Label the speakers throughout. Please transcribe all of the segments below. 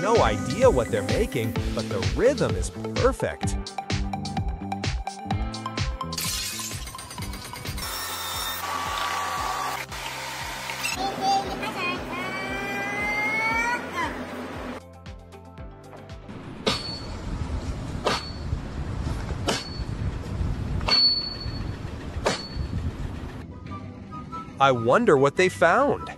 Speaker 1: no idea what they're making, but the rhythm is perfect. I wonder what they found.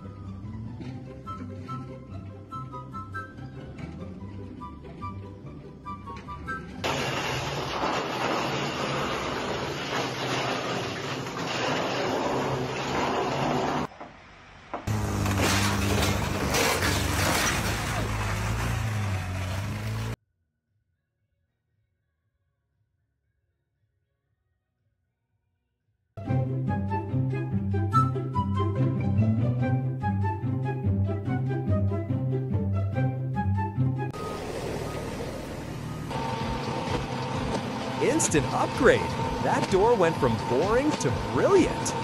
Speaker 1: Instant upgrade. That door went from boring to brilliant.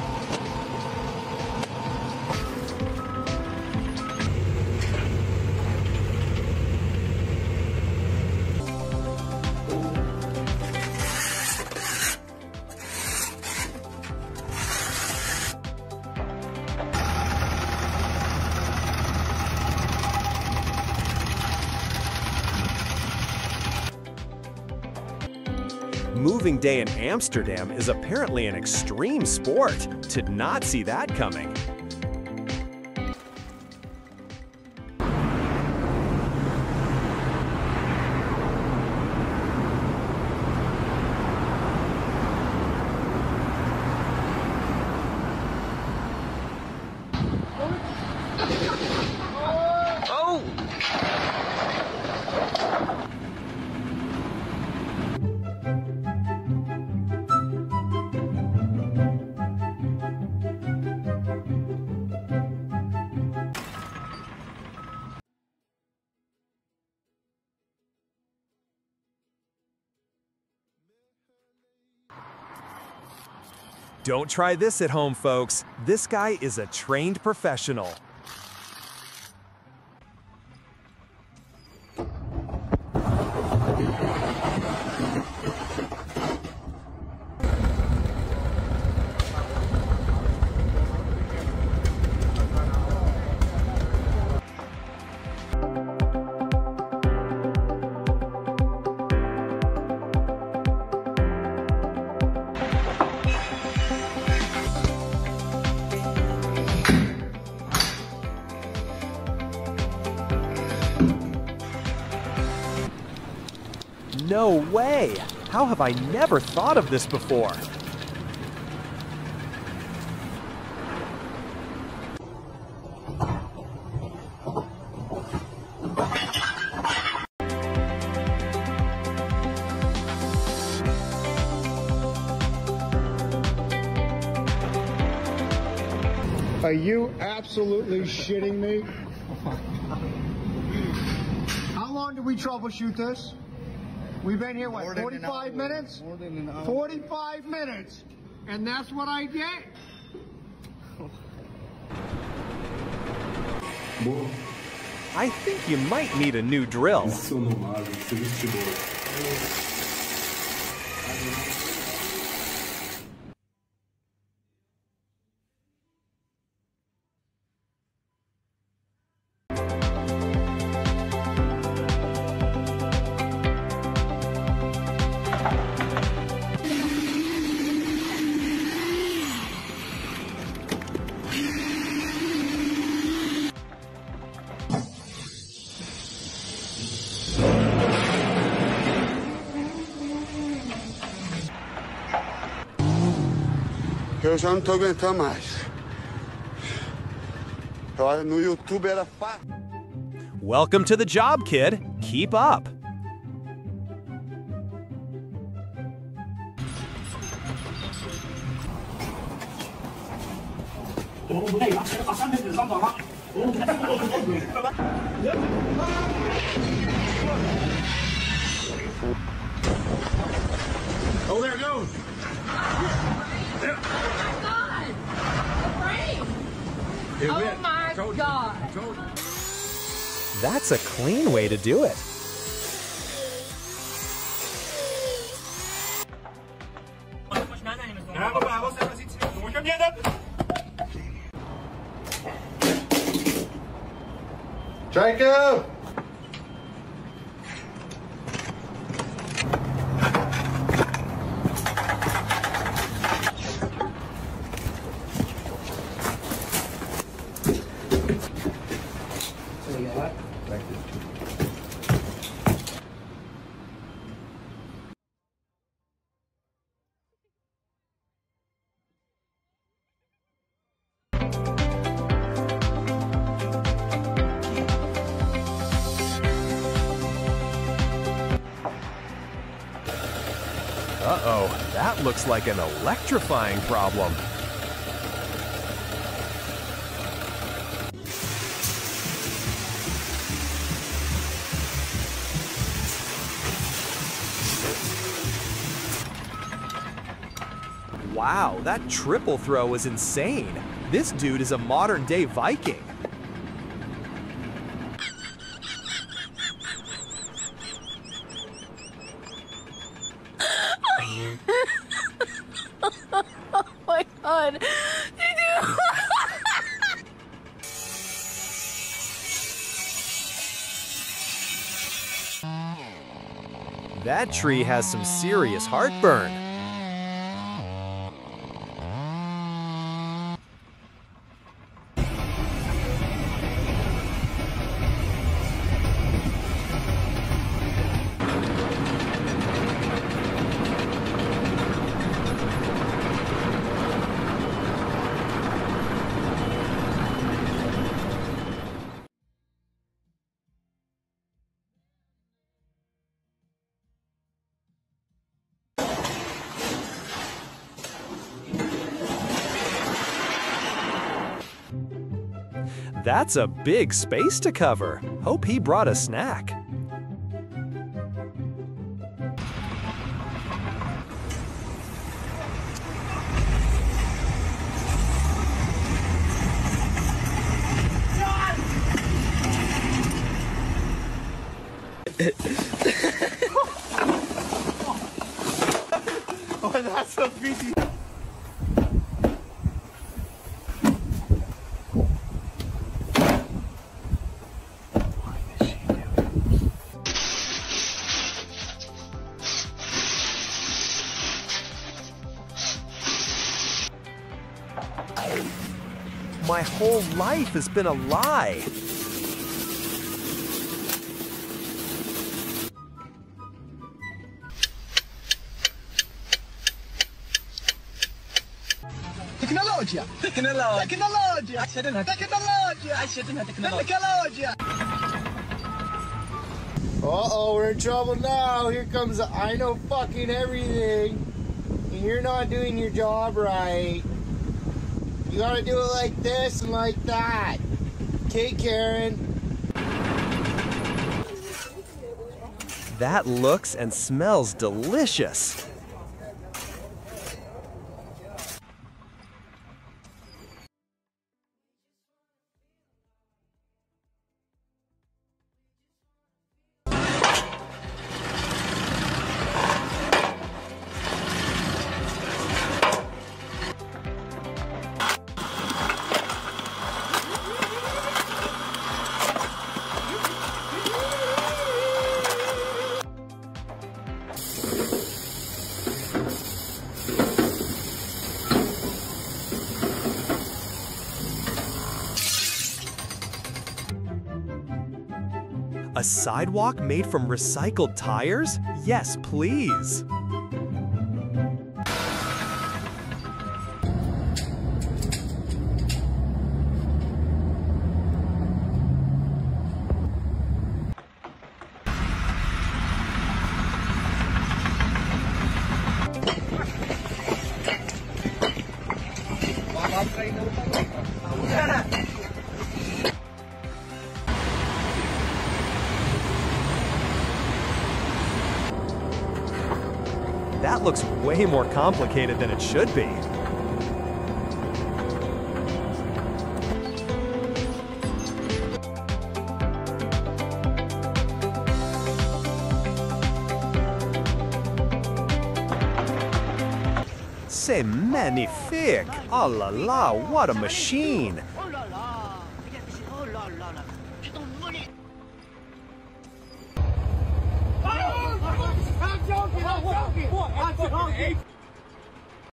Speaker 1: Moving day in Amsterdam is apparently an extreme sport. Did not see that coming. Don't try this at home, folks. This guy is a trained professional. No way! How have I never thought of this before?
Speaker 2: Are you absolutely shitting me? How long did we troubleshoot this? We've been here, what,
Speaker 3: More than an
Speaker 2: 45 minutes?
Speaker 3: More than an hour.
Speaker 2: 45 minutes! And that's what I get?
Speaker 1: I think you might need a new drill.
Speaker 3: Eu já não tô aguentando mais. Olha, no YouTube era fácil.
Speaker 1: Welcome to the job, kid. Keep up.
Speaker 2: Oh, there it goes!
Speaker 4: Oh my God!
Speaker 1: That's a clean way to do it.
Speaker 5: Jacob!
Speaker 1: Uh-oh, that looks like an electrifying problem. Wow, that triple throw was insane. This dude is a modern day Viking.
Speaker 4: Oh my god.
Speaker 1: That tree has some serious heartburn. That's a big space to cover. Hope he brought a snack. oh My whole life has been a lie.
Speaker 6: تكنولوجيا تكنولوجيا تكنولوجيا عشان تكنولوجيا عشان تكنولوجيا
Speaker 5: Uh-oh, we're in trouble now. Here comes the I know fucking everything. And you're not doing your job right. You gotta do it like this and like that. Okay, Karen?
Speaker 1: That looks and smells delicious. Sidewalk made from recycled tires? Yes, please. looks way more complicated than it should be. C'est magnifique! Oh ah, la la, what a machine!